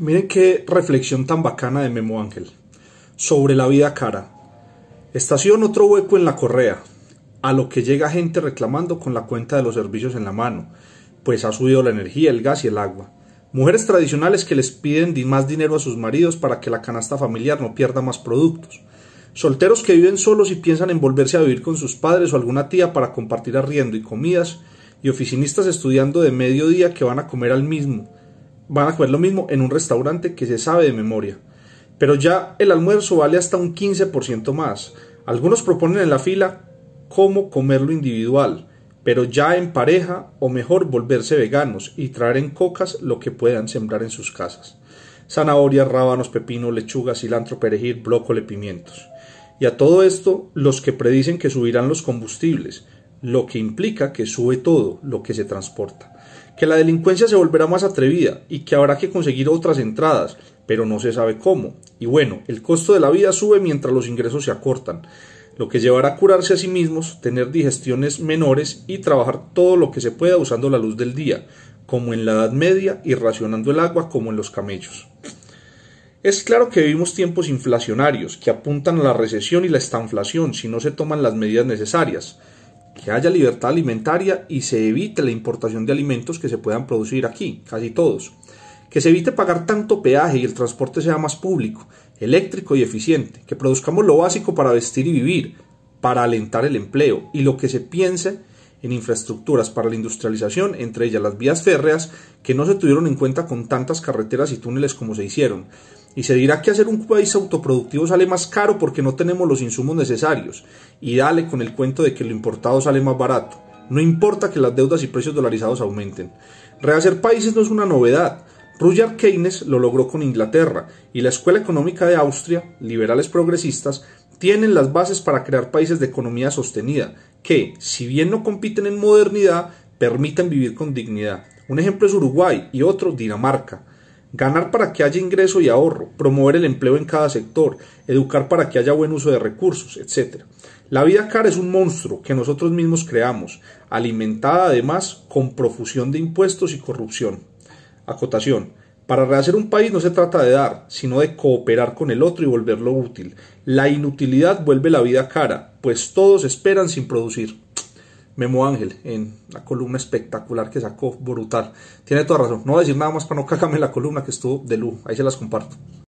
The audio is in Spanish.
Miren qué reflexión tan bacana de Memo Ángel. Sobre la vida cara. Estación otro hueco en la correa. A lo que llega gente reclamando con la cuenta de los servicios en la mano, pues ha subido la energía, el gas y el agua. Mujeres tradicionales que les piden más dinero a sus maridos para que la canasta familiar no pierda más productos. Solteros que viven solos y piensan en volverse a vivir con sus padres o alguna tía para compartir arriendo y comidas. Y oficinistas estudiando de mediodía que van a comer al mismo van a comer lo mismo en un restaurante que se sabe de memoria. Pero ya el almuerzo vale hasta un 15% más. Algunos proponen en la fila cómo comerlo individual, pero ya en pareja o mejor volverse veganos y traer en cocas lo que puedan sembrar en sus casas. Zanahorias, rábanos, pepino, lechuga, cilantro, perejil, brócoli, pimientos. Y a todo esto, los que predicen que subirán los combustibles, lo que implica que sube todo lo que se transporta que la delincuencia se volverá más atrevida y que habrá que conseguir otras entradas, pero no se sabe cómo. Y bueno, el costo de la vida sube mientras los ingresos se acortan, lo que llevará a curarse a sí mismos, tener digestiones menores y trabajar todo lo que se pueda usando la luz del día, como en la Edad Media y racionando el agua como en los camellos. Es claro que vivimos tiempos inflacionarios que apuntan a la recesión y la estanflación si no se toman las medidas necesarias que haya libertad alimentaria y se evite la importación de alimentos que se puedan producir aquí, casi todos. Que se evite pagar tanto peaje y el transporte sea más público, eléctrico y eficiente. Que produzcamos lo básico para vestir y vivir, para alentar el empleo y lo que se piense en infraestructuras para la industrialización, entre ellas las vías férreas, que no se tuvieron en cuenta con tantas carreteras y túneles como se hicieron. Y se dirá que hacer un país autoproductivo sale más caro porque no tenemos los insumos necesarios. Y dale con el cuento de que lo importado sale más barato. No importa que las deudas y precios dolarizados aumenten. Rehacer países no es una novedad. Rudyard Keynes lo logró con Inglaterra y la Escuela Económica de Austria, liberales progresistas, tienen las bases para crear países de economía sostenida, que, si bien no compiten en modernidad, permiten vivir con dignidad. Un ejemplo es Uruguay y otro Dinamarca. Ganar para que haya ingreso y ahorro, promover el empleo en cada sector, educar para que haya buen uso de recursos, etc. La vida cara es un monstruo que nosotros mismos creamos, alimentada además con profusión de impuestos y corrupción. Acotación. Para rehacer un país no se trata de dar, sino de cooperar con el otro y volverlo útil. La inutilidad vuelve la vida cara, pues todos esperan sin producir. Memo Ángel, en la columna espectacular que sacó, brutal. Tiene toda razón. No voy a decir nada más para no cagarme la columna que estuvo de lujo. Ahí se las comparto.